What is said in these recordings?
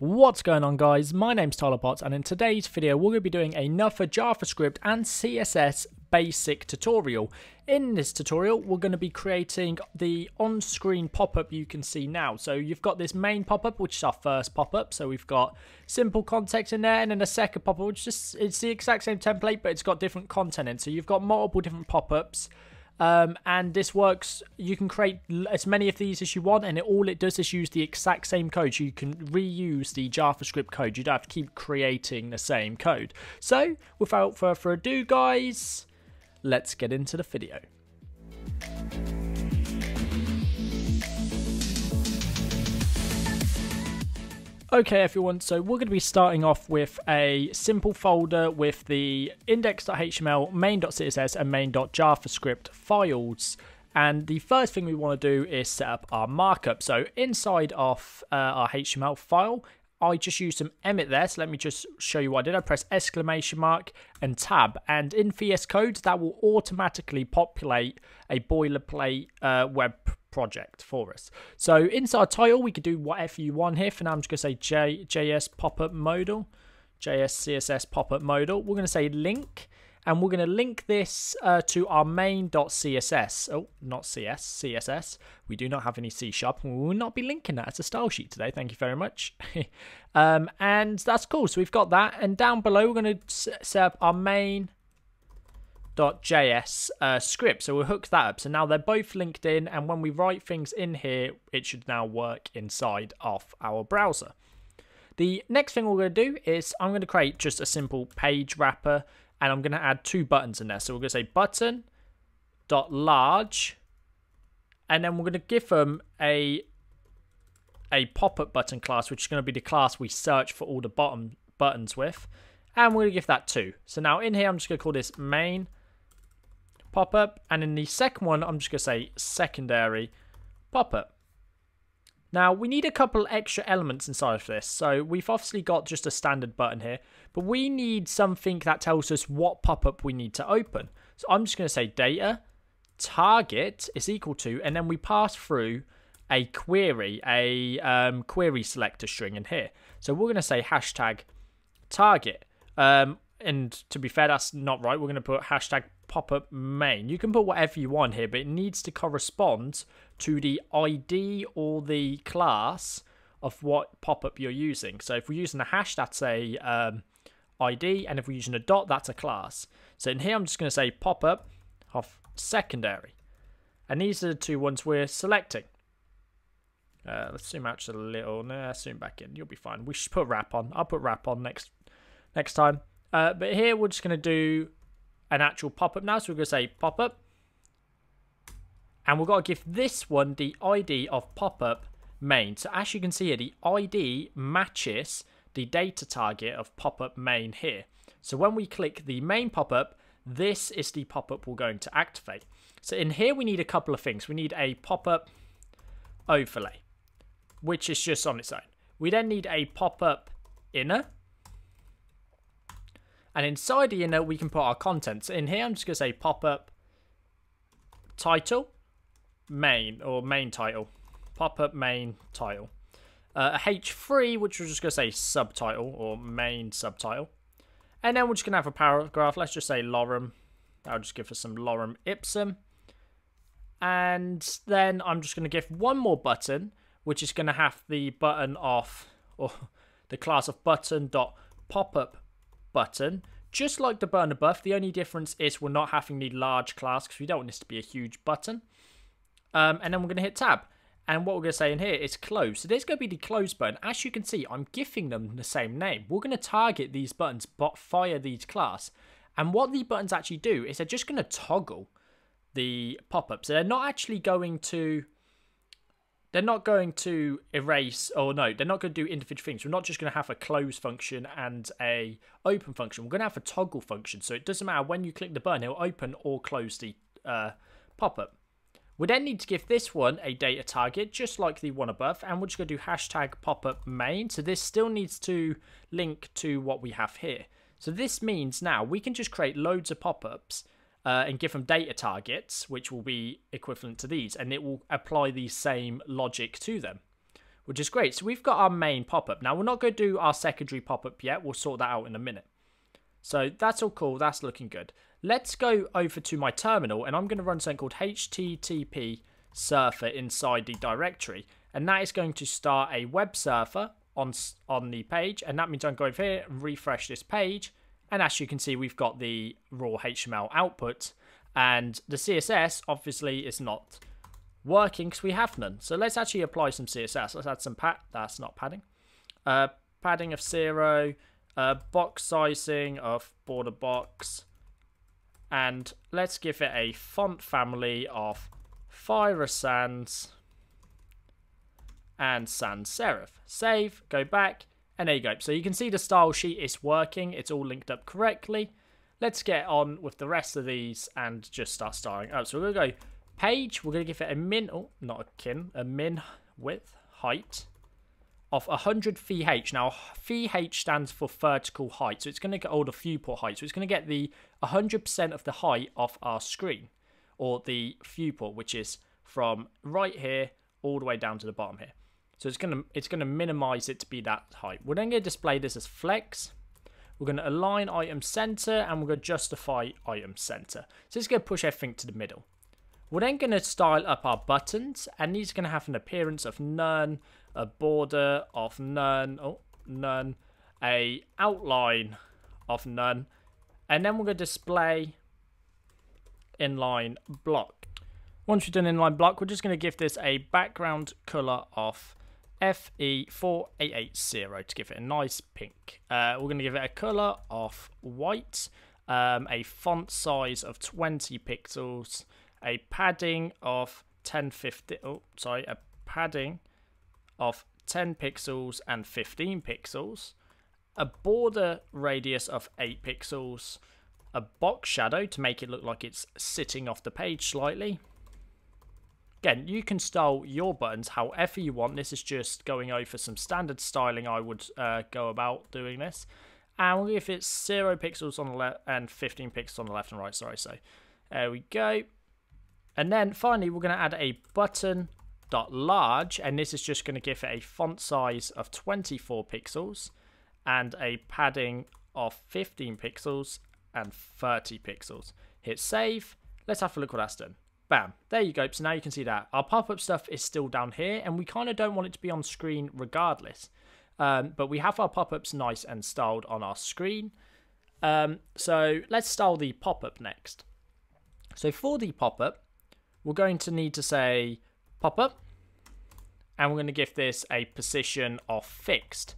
What's going on guys, my name's Tyler Potts and in today's video we're going to be doing another JavaScript and CSS basic tutorial. In this tutorial we're going to be creating the on-screen pop-up you can see now. So you've got this main pop-up which is our first pop-up, so we've got simple context in there and then a second pop-up which is it's the exact same template but it's got different content in. So you've got multiple different pop-ups um, and this works, you can create as many of these as you want, and it, all it does is use the exact same code. So you can reuse the JavaScript code. You don't have to keep creating the same code. So, without further ado, guys, let's get into the video. Okay everyone, so we're going to be starting off with a simple folder with the index.html, main.css and main.javascript files. And the first thing we want to do is set up our markup. So inside of uh, our HTML file, I just used some Emmet there. So let me just show you what I did. I press exclamation mark and tab. And in VS Code, that will automatically populate a boilerplate uh, web project for us. So inside title, we could do whatever you want here. For now, I'm just going to say J, JS pop-up modal, JS CSS pop-up modal. We're going to say link, and we're going to link this uh, to our main.css. Oh, not CS, CSS. We do not have any C sharp, we will not be linking that as a style sheet today. Thank you very much. um, and that's cool. So we've got that, and down below, we're going to set up our main .js uh, script. So we'll hook that up. So now they're both linked in, and when we write things in here, it should now work inside of our browser. The next thing we're going to do is I'm going to create just a simple page wrapper, and I'm going to add two buttons in there. So we're going to say button dot large, and then we're going to give them a a pop-up button class, which is going to be the class we search for all the bottom buttons with. And we're going to give that two. So now in here, I'm just going to call this main pop-up. And in the second one, I'm just going to say secondary pop-up. Now, we need a couple extra elements inside of this. So we've obviously got just a standard button here, but we need something that tells us what pop-up we need to open. So I'm just going to say data target is equal to, and then we pass through a query, a um, query selector string in here. So we're going to say hashtag target. Um, and to be fair, that's not right. We're going to put hashtag pop-up main. You can put whatever you want here, but it needs to correspond to the ID or the class of what pop-up you're using. So if we're using a hash, that's a um, ID, and if we're using a dot, that's a class. So in here, I'm just going to say pop-up of secondary. And these are the two ones we're selecting. Uh, let's zoom out just a little. Nah, zoom back in. You'll be fine. We should put wrap on. I'll put wrap on next next time. Uh, but here we're just going to do an actual pop-up now. So we're going to say pop-up. And we've got to give this one the ID of pop-up main. So as you can see here, the ID matches the data target of pop-up main here. So when we click the main pop-up, this is the pop-up we're going to activate. So in here, we need a couple of things. We need a pop-up overlay, which is just on its own. We then need a pop-up inner, and inside the inner, we can put our contents. In here, I'm just going to say pop-up title, main, or main title. Pop-up main title. Uh, a H3, which we're just going to say subtitle, or main subtitle. And then we're just going to have a paragraph. Let's just say lorem. I'll just give us some lorem ipsum. And then I'm just going to give one more button, which is going to have the button off or the class of button dot pop-up button. Just like the button above, the only difference is we're not having the large class because we don't want this to be a huge button. Um, and then we're going to hit tab. And what we're going to say in here is close. So there's going to be the close button. As you can see, I'm giving them the same name. We're going to target these buttons but via these class. And what the buttons actually do is they're just going to toggle the pop-up. So They're not actually going to they're not going to erase or no they're not going to do individual things. We're not just going to have a close function and a open function. We're going to have a toggle function. So it doesn't matter when you click the button it'll open or close the uh, pop-up. We then need to give this one a data target just like the one above and we're just going to do hashtag pop-up main. So this still needs to link to what we have here. So this means now we can just create loads of pop-ups uh, and give them data targets, which will be equivalent to these, and it will apply the same logic to them. which is great. So we've got our main pop-up. Now, we're not going to do our secondary pop-up yet. We'll sort that out in a minute. So that's all cool. That's looking good. Let's go over to my terminal, and I'm going to run something called HTTP server inside the directory. And that is going to start a web server on, on the page. And that means I'm going over here and refresh this page. And as you can see, we've got the raw HTML output. And the CSS obviously is not working because we have none. So let's actually apply some CSS. Let's add some pad. That's not padding. Uh, padding of zero. Uh, box sizing of border box. And let's give it a font family of Fira Sans and sans serif. Save, go back, and there you go. So you can see the style sheet is working. It's all linked up correctly. Let's get on with the rest of these and just start styling up. So we're going to go page. We're going to give it a min, oh, not a kin, a min width, height of 100 VH. Now, VH stands for vertical height. So it's going to get all the viewport height. So it's going to get the 100% of the height of our screen or the viewport, which is from right here all the way down to the bottom here. So it's gonna it's gonna minimize it to be that height. We're then gonna display this as flex. We're gonna align item center and we're gonna justify item center. So it's gonna push everything to the middle. We're then gonna style up our buttons and these are gonna have an appearance of none, a border of none, oh none, a outline of none, and then we're gonna display inline block. Once we've done inline block, we're just going to give this a background color of FE4880 to give it a nice pink. Uh, we're going to give it a color of white, um, a font size of 20 pixels, a padding of 1050, oh, sorry, a padding of 10 pixels and 15 pixels, a border radius of 8 pixels, a box shadow to make it look like it's sitting off the page slightly, Again, you can style your buttons however you want. This is just going over some standard styling I would uh, go about doing this. And if it's 0 pixels on the left and 15 pixels on the left and right, sorry. So there we go. And then finally, we're going to add a button dot large and this is just going to give it a font size of 24 pixels and a padding of 15 pixels and 30 pixels hit save let's have a look what that's done Bam, there you go. So now you can see that. Our pop-up stuff is still down here, and we kind of don't want it to be on screen regardless. Um, but we have our pop-ups nice and styled on our screen. Um, so let's style the pop-up next. So for the pop-up, we're going to need to say pop-up, and we're going to give this a position of fixed.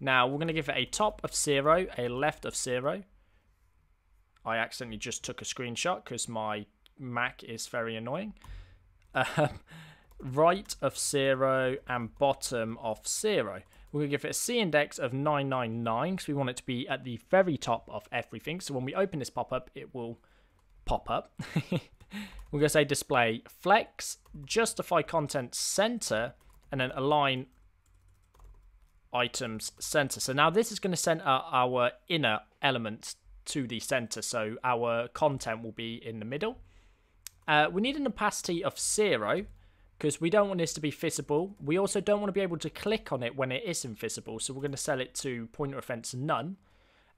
Now, we're going to give it a top of 0, a left of 0. I accidentally just took a screenshot because my Mac is very annoying. Um, right of 0 and bottom of 0. We're going to give it a Z index of 999 because we want it to be at the very top of everything. So when we open this pop-up, it will pop up. We're going to say display flex, justify content center, and then align items center. So now this is going to center our inner elements to the center. So our content will be in the middle. Uh, we need an opacity of zero because we don't want this to be visible. We also don't want to be able to click on it when it isn't visible. So we're going to set it to pointer events none.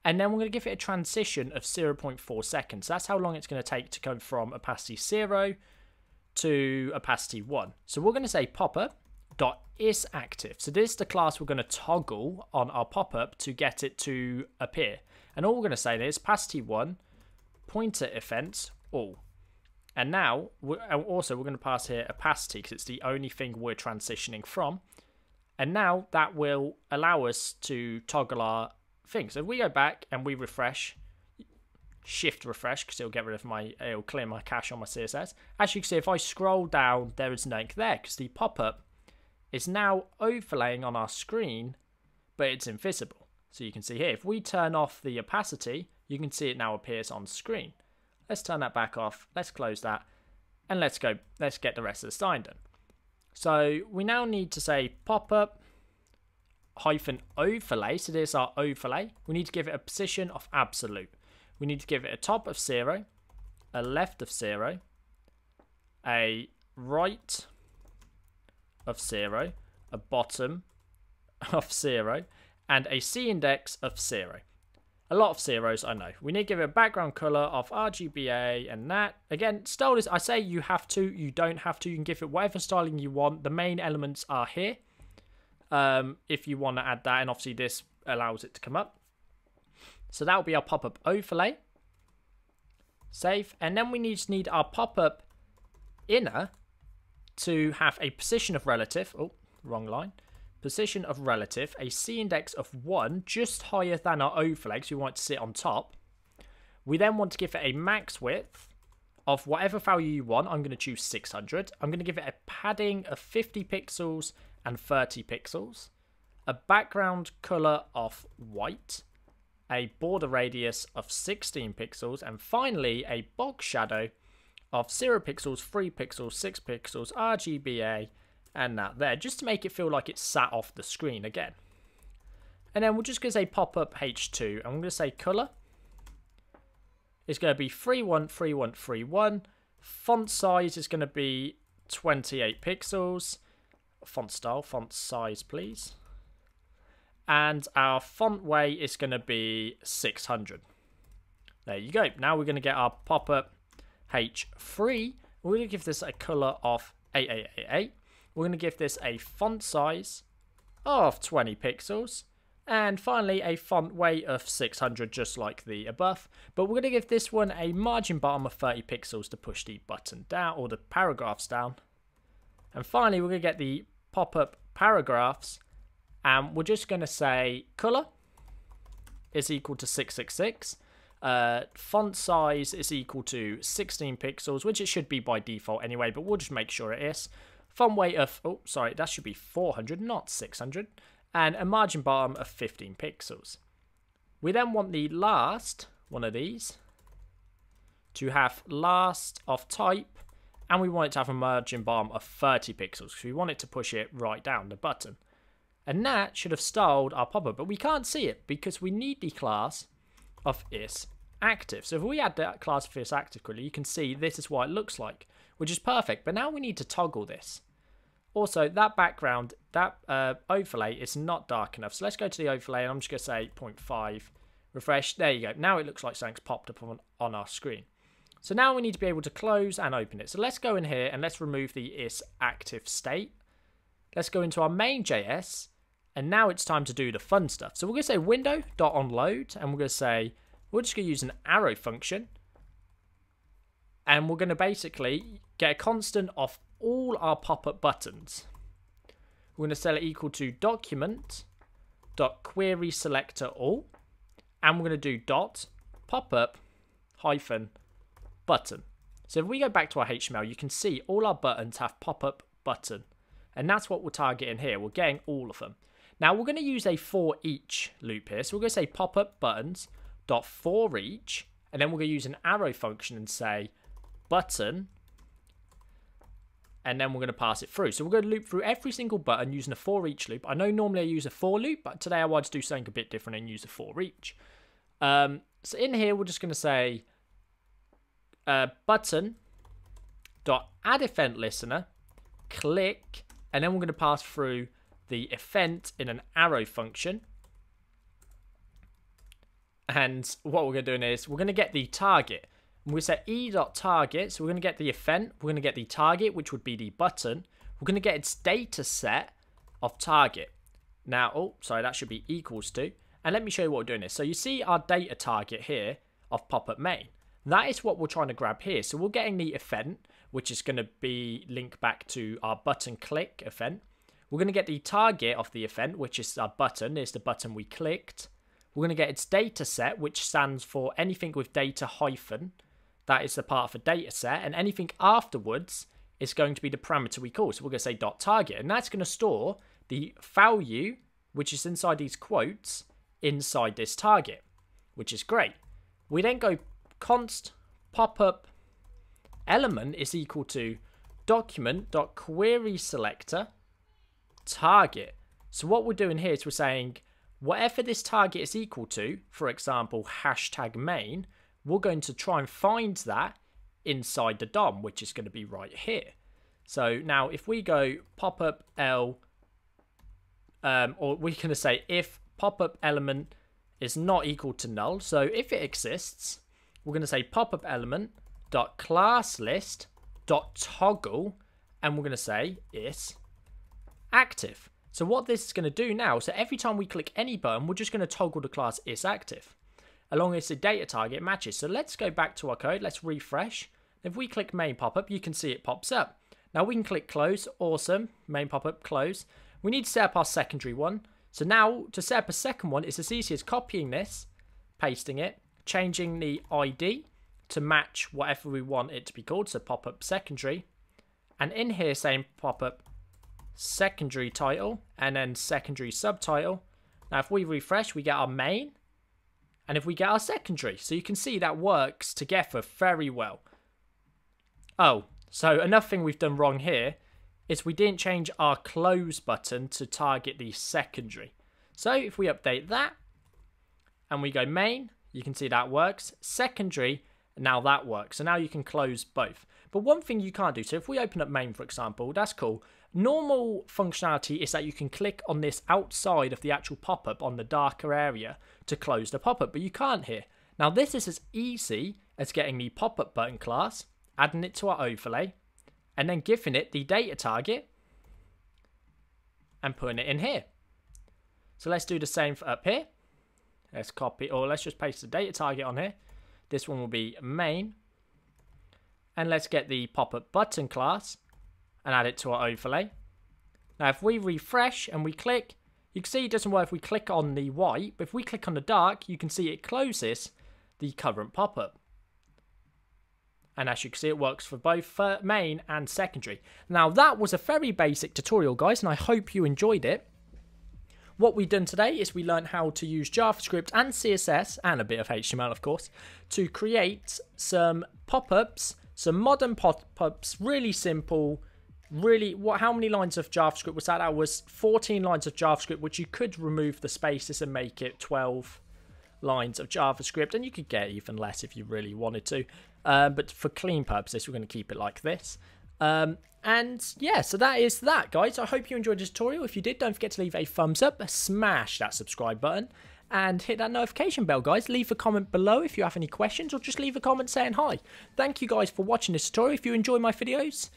And then we're going to give it a transition of 0.4 seconds. That's how long it's going to take to go from opacity 0 to opacity 1. So we're going to say popper dot is active. So this is the class we're going to toggle on our pop-up to get it to appear. And all we're going to say is opacity 1, pointer events, all. And now, we're, uh, also, we're going to pass here opacity because it's the only thing we're transitioning from. And now that will allow us to toggle our thing. So if we go back and we refresh, shift refresh because it'll get rid of my, it'll clear my cache on my CSS. As you can see, if I scroll down, there is nothing there because the pop-up is now overlaying on our screen, but it's invisible. So you can see here, if we turn off the opacity, you can see it now appears on screen. Let's turn that back off. Let's close that. And let's go. Let's get the rest of the sign done. So we now need to say pop-up hyphen overlay. So there's our overlay. We need to give it a position of absolute. We need to give it a top of zero, a left of zero, a right of zero, a bottom of 0, and a Z index of 0. A lot of zeros, I know. We need to give it a background color of RGBA and that. Again, style is, I say you have to, you don't have to. You can give it whatever styling you want. The main elements are here. Um, if you want to add that, and obviously this allows it to come up. So that will be our pop-up overlay. Save. And then we need to need our pop-up inner to have a position of relative. Oh, wrong line. Position of relative, a Z index of 1, just higher than our overlay, so we want to sit on top. We then want to give it a max width of whatever value you want. I'm going to choose 600. I'm going to give it a padding of 50 pixels and 30 pixels. A background color of white. A border radius of 16 pixels. And finally, a box shadow of 0 pixels, 3 pixels, 6 pixels, RGBA, and that there, just to make it feel like it's sat off the screen again. And then we're just going to say pop-up H2, and I'm going to say color. It's going to be 313131. Font size is going to be 28 pixels. Font style, font size, please. And our font weight is going to be 600. There you go. Now we're going to get our pop-up H3. We're going to give this a color of 8888. We're going to give this a font size of 20 pixels. And finally, a font weight of 600, just like the above. But we're going to give this one a margin bottom of 30 pixels to push the button down, or the paragraphs down. And finally, we're going to get the pop-up paragraphs. And we're just going to say color is equal to 666. Uh, font size is equal to 16 pixels, which it should be by default anyway, but we'll just make sure it is. Font weight of, oh, sorry, that should be 400, not 600. And a margin bottom of 15 pixels. We then want the last one of these to have last of type. And we want it to have a margin bottom of 30 pixels. because we want it to push it right down the button. And that should have styled our pop-up. But we can't see it because we need the class of is active. So if we add that class of is active quickly, you can see this is what it looks like which is perfect. But now we need to toggle this. Also, that background, that uh, overlay is not dark enough. So let's go to the overlay and I'm just going to say 0.5, refresh. There you go. Now it looks like something's popped up on, on our screen. So now we need to be able to close and open it. So let's go in here and let's remove the is active state. Let's go into our main JS, and now it's time to do the fun stuff. So we're going to say window.onload and we're going to say, we're just going to use an arrow function and we're going to basically get a constant of all our pop-up buttons. We're going to set it equal to document dot query selector all and we're going to do dot pop-up hyphen button. So if we go back to our HTML, you can see all our buttons have pop-up button. And that's what we're targeting here. We're getting all of them. Now we're going to use a for each loop here. So we're going to say pop-up buttons dot for each. And then we're going to use an arrow function and say button and then we're going to pass it through. So we're going to loop through every single button using a for each loop. I know normally I use a for loop, but today I want to do something a bit different and use a for each. Um, so in here, we're just going to say uh, button dot add event listener, click, and then we're going to pass through the event in an arrow function. And what we're going to do is we're going to get the target we set e.target, so we're going to get the event, we're going to get the target, which would be the button. We're going to get its data set of target. Now, oh, sorry, that should be equals to. And let me show you what we're doing this. So you see our data target here of pop-up main. That is what we're trying to grab here. So we're getting the event, which is going to be linked back to our button click event. We're going to get the target of the event, which is our button, is the button we clicked. We're going to get its data set, which stands for anything with data hyphen, that is the part of data set, and anything afterwards is going to be the parameter we call. So we're going to say dot target, and that's going to store the value, which is inside these quotes, inside this target, which is great. We then go const pop-up element is equal to document dot query selector target. So what we're doing here is we're saying whatever this target is equal to, for example, hashtag main, we're going to try and find that inside the DOM, which is going to be right here. So now if we go pop up L um, or we're going to say if pop-up element is not equal to null. So if it exists, we're going to say pop-up element dot class list dot toggle, and we're going to say is active. So what this is going to do now, so every time we click any button, we're just going to toggle the class is active. Along as the data target matches. So let's go back to our code. Let's refresh. If we click main pop-up, you can see it pops up. Now we can click close. Awesome. Main pop-up, close. We need to set up our secondary one. So now to set up a second one, it's as easy as copying this, pasting it, changing the ID to match whatever we want it to be called. So pop-up secondary. And in here saying pop-up secondary title and then secondary subtitle. Now if we refresh, we get our main and if we get our secondary. So you can see that works together very well. Oh, so another thing we've done wrong here is we didn't change our close button to target the secondary. So if we update that and we go main, you can see that works. Secondary, now that works. So now you can close both. But one thing you can't do, so if we open up main, for example, that's cool. Normal functionality is that you can click on this outside of the actual pop-up on the darker area to close the pop-up, but you can't here. Now this is as easy as getting the pop-up button class, adding it to our overlay, and then giving it the data target and putting it in here. So let's do the same for up here. Let's copy, or let's just paste the data target on here. This one will be main. And let's get the pop-up button class and add it to our overlay. Now if we refresh and we click, you can see it doesn't work if we click on the white, but if we click on the dark, you can see it closes the current pop-up. And as you can see, it works for both main and secondary. Now that was a very basic tutorial, guys, and I hope you enjoyed it. What we've done today is we learned how to use JavaScript and CSS, and a bit of HTML of course, to create some pop-ups, some modern pop-ups, really simple, really what how many lines of javascript was that? That was 14 lines of javascript which you could remove the spaces and make it 12 lines of javascript and you could get even less if you really wanted to. Um, but for clean purposes we're going to keep it like this. Um, and yeah so that is that guys. I hope you enjoyed the tutorial. If you did don't forget to leave a thumbs up smash that subscribe button and hit that notification bell guys. Leave a comment below if you have any questions or just leave a comment saying hi. Thank you guys for watching this tutorial. If you enjoy my videos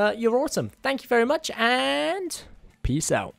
uh, you're awesome. Thank you very much, and peace out.